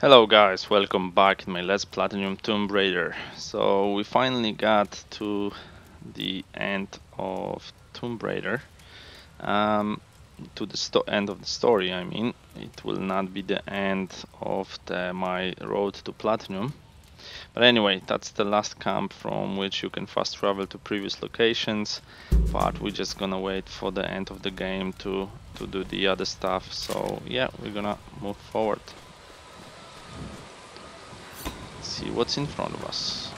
Hello guys, welcome back in my Let's Platinum Tomb Raider. So we finally got to the end of Tomb Raider. Um, to the end of the story, I mean. It will not be the end of the, my road to Platinum. But anyway, that's the last camp from which you can fast travel to previous locations. But we're just gonna wait for the end of the game to, to do the other stuff. So yeah, we're gonna move forward see what's in front of us.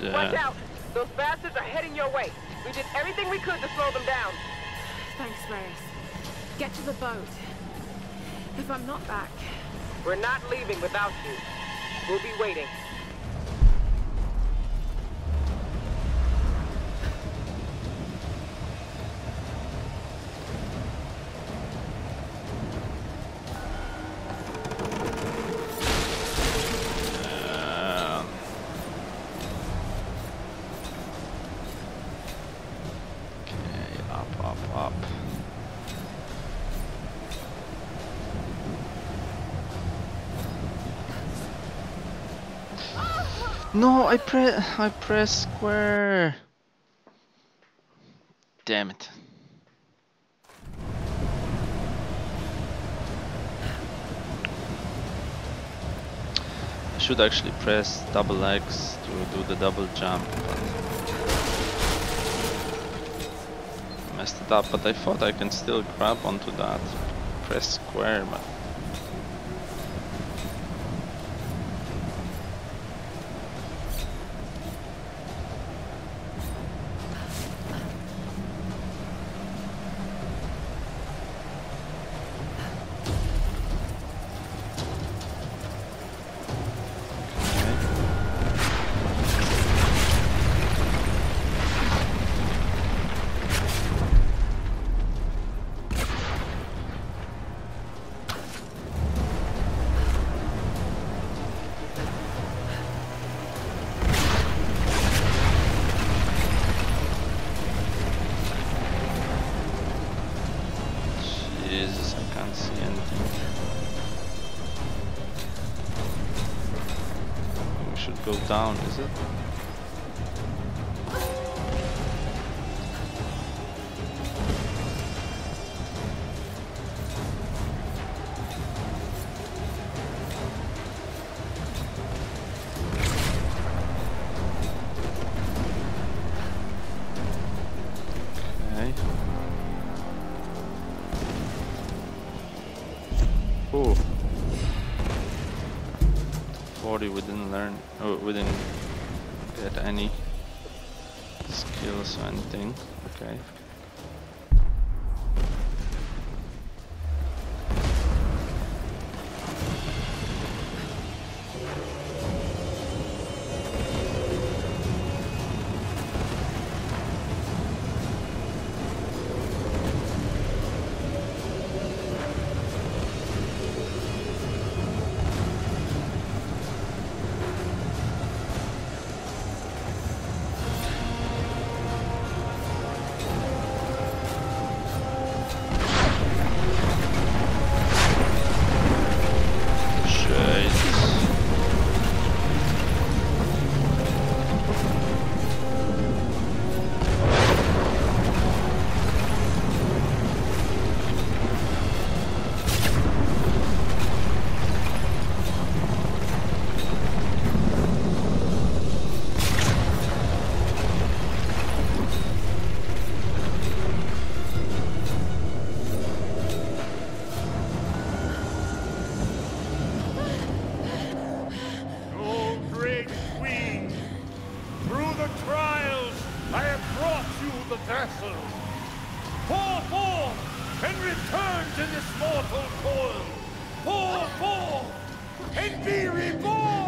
Watch uh, out! Those bastards are heading your way. We did everything we could to slow them down. Thanks, Reyes. Get to the boat. If I'm not back... We're not leaving without you. We'll be waiting. No, I press I press square. Damn it. I should actually press double X to do the double jump. Messed it up, but I thought I can still grab onto that. Press square, but can't see anything. We should go down, is it? Vessel. Pour forth and return to this mortal coil. Pour forth and be reborn.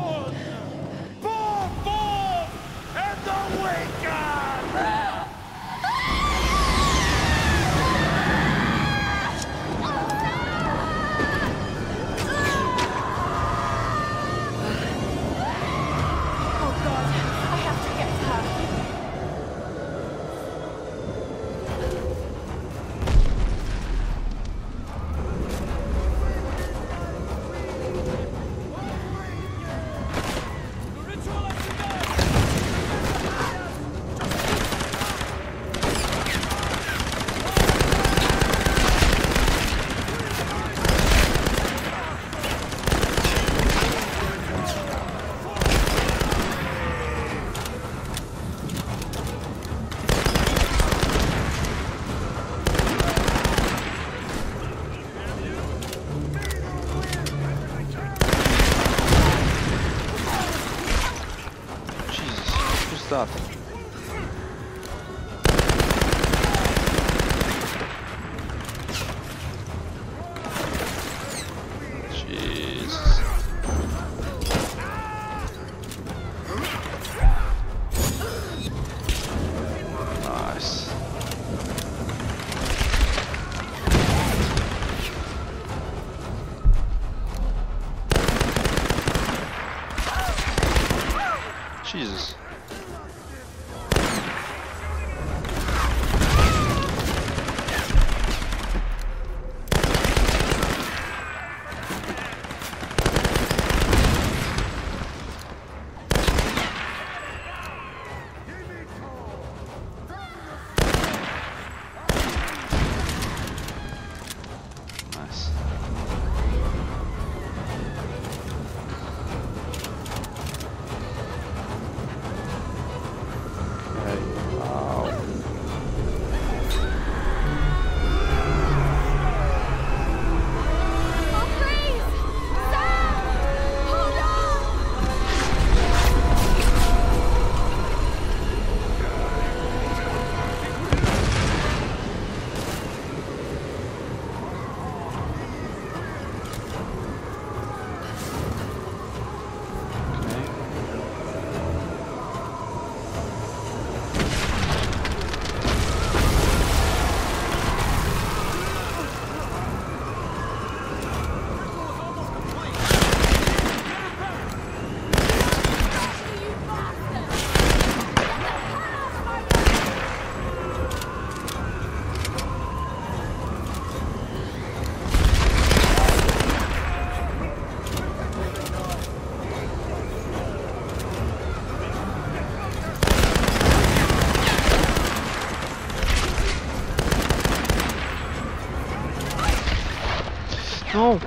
No!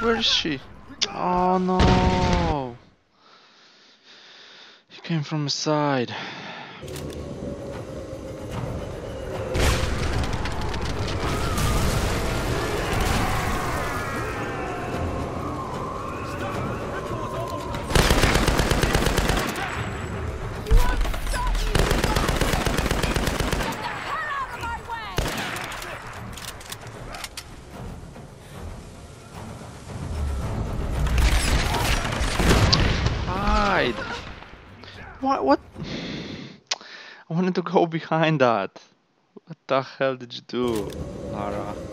Where is she? Oh no! He came from the side. Go behind that. What the hell did you do, Lara?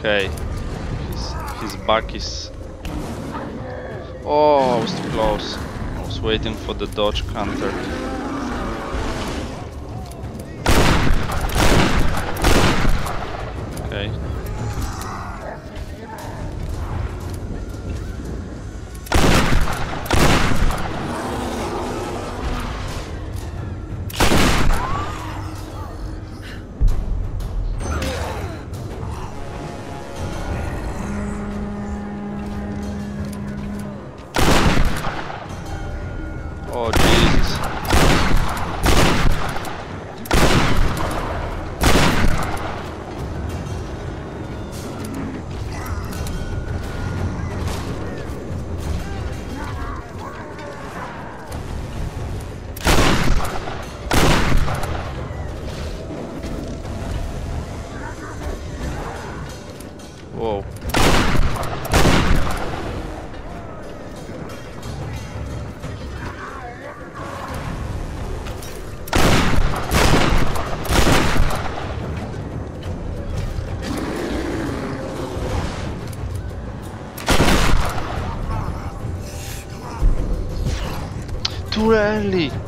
Okay. His, his back is... Oh, I was too close. I was waiting for the dodge counter. Okay. 管理。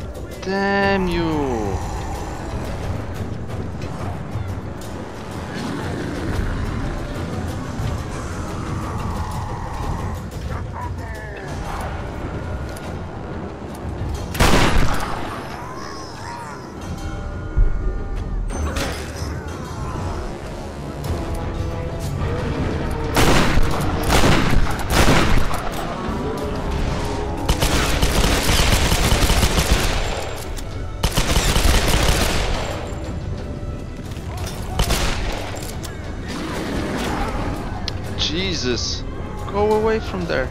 Jesus! Go away from there!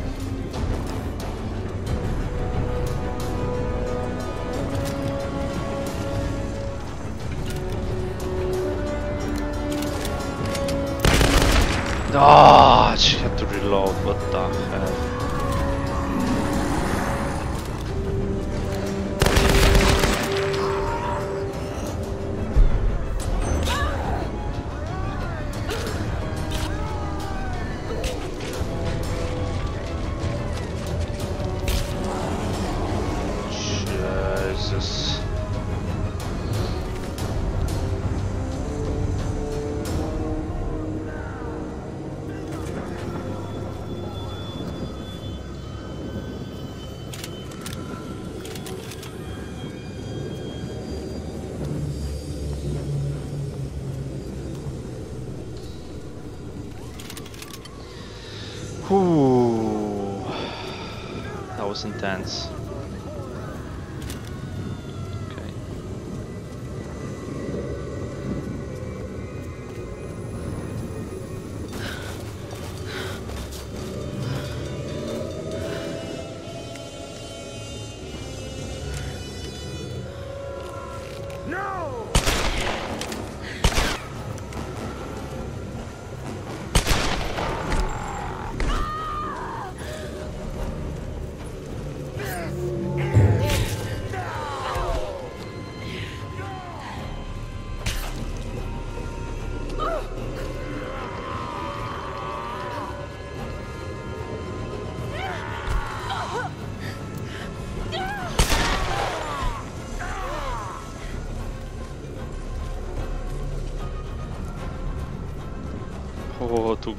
Oh! intense.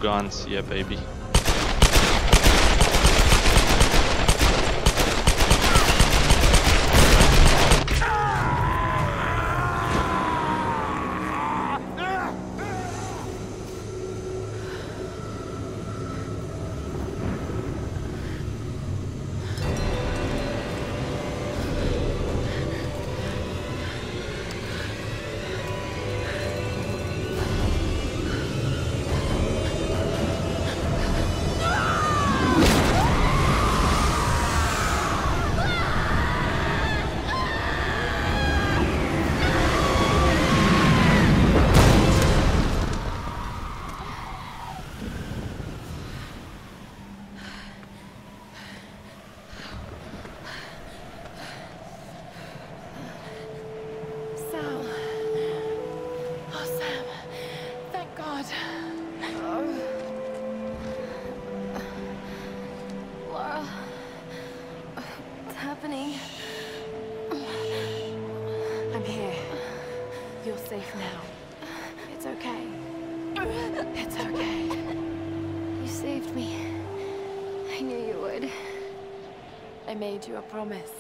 guns, yeah baby. to your promise.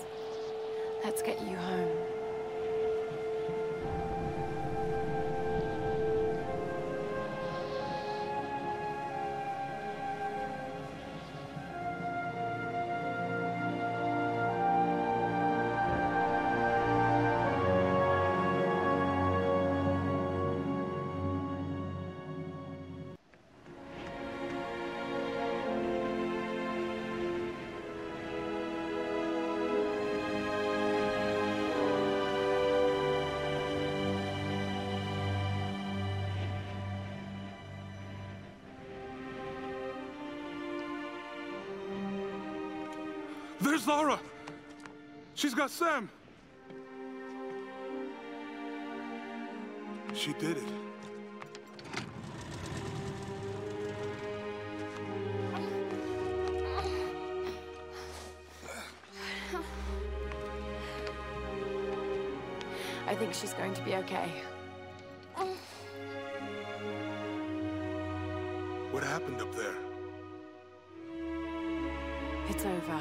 There's Lara! She's got Sam! She did it. I think she's going to be okay. What happened up there? It's over.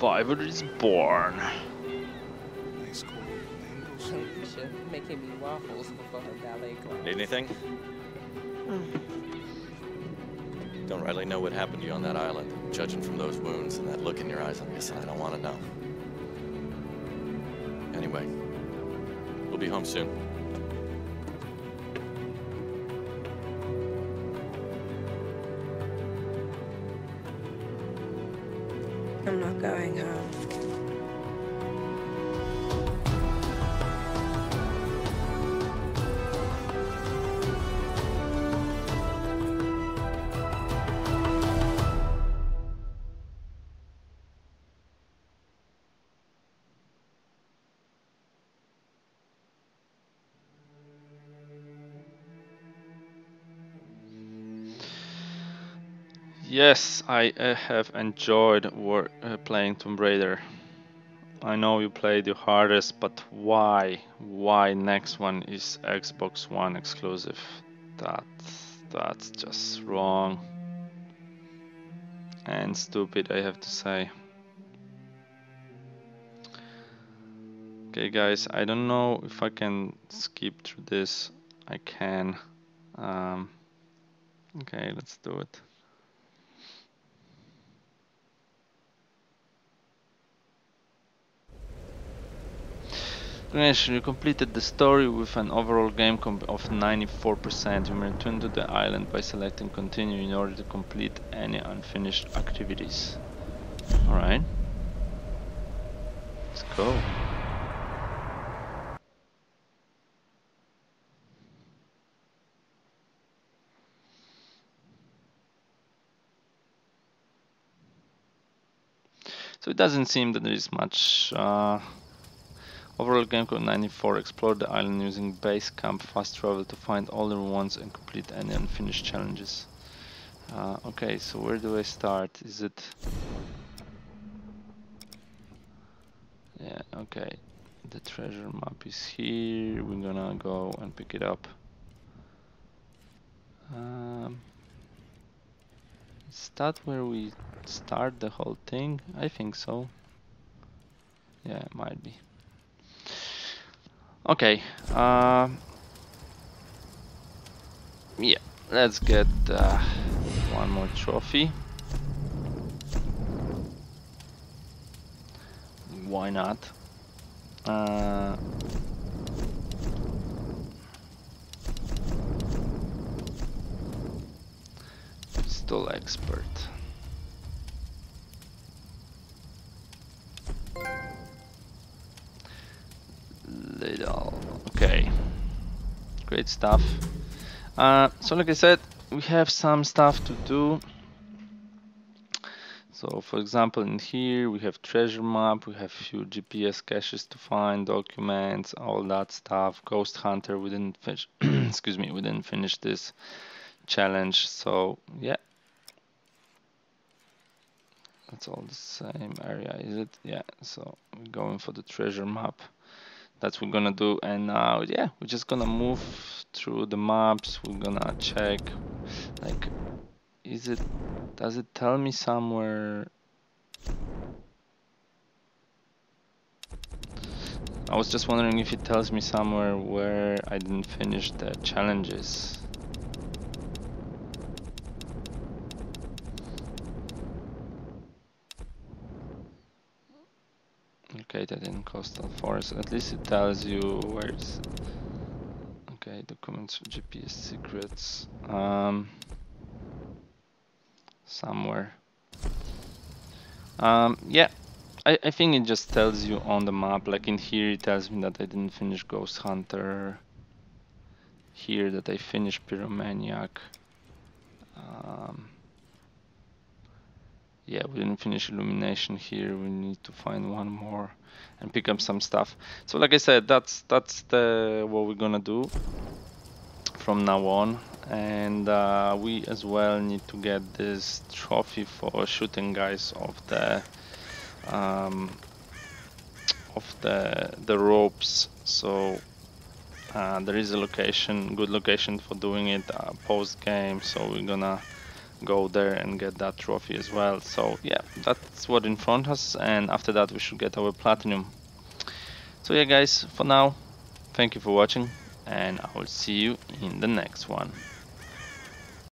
Survivor is born. Me waffles before ballet class. Need anything? Don't rightly know what happened to you on that island. Judging from those wounds and that look in your eyes, I'm guessing I don't want to know. Anyway, we'll be home soon. Going home. Yes, I uh, have enjoyed uh, playing Tomb Raider. I know you played the hardest, but why? Why next one is Xbox One exclusive? That that's just wrong and stupid, I have to say. Okay, guys, I don't know if I can skip through this. I can. Um, okay, let's do it. Ganesh, you completed the story with an overall game of 94%. You may return to the island by selecting continue in order to complete any unfinished activities. Alright. Let's go. So it doesn't seem that there is much uh, Overall game code 94, explore the island using base camp fast travel to find all the ones and complete any unfinished challenges. Uh, okay, so where do I start? Is it... Yeah, okay. The treasure map is here, we're gonna go and pick it up. Um, is that where we start the whole thing? I think so. Yeah, it might be. Okay. Um, yeah, let's get uh, one more trophy. Why not? Uh, pistol expert. Stuff. Uh, so like I said we have some stuff to do. So for example in here we have treasure map we have few GPS caches to find documents all that stuff. Ghost hunter we didn't finish excuse me we didn't finish this challenge. So yeah. That's all the same area, is it? Yeah, so we're going for the treasure map. That's we're gonna do. And now, yeah, we're just gonna move through the maps. We're gonna check, like, is it, does it tell me somewhere? I was just wondering if it tells me somewhere where I didn't finish the challenges. Located in coastal forest. At least it tells you where it's. Okay, documents, GPS secrets. Um, somewhere. Um, yeah, I, I think it just tells you on the map. Like in here, it tells me that I didn't finish Ghost Hunter. Here that I finished Pyromaniac. Um, yeah we didn't finish illumination here. We need to find one more and pick up some stuff. So like I said that's that's the what we're gonna do from now on. And uh, we as well need to get this trophy for shooting guys of the um, of the the ropes. So uh, there is a location good location for doing it uh, post game so we're gonna go there and get that trophy as well. So yeah, that's what in front us and after that we should get our platinum. So yeah guys, for now, thank you for watching and I will see you in the next one.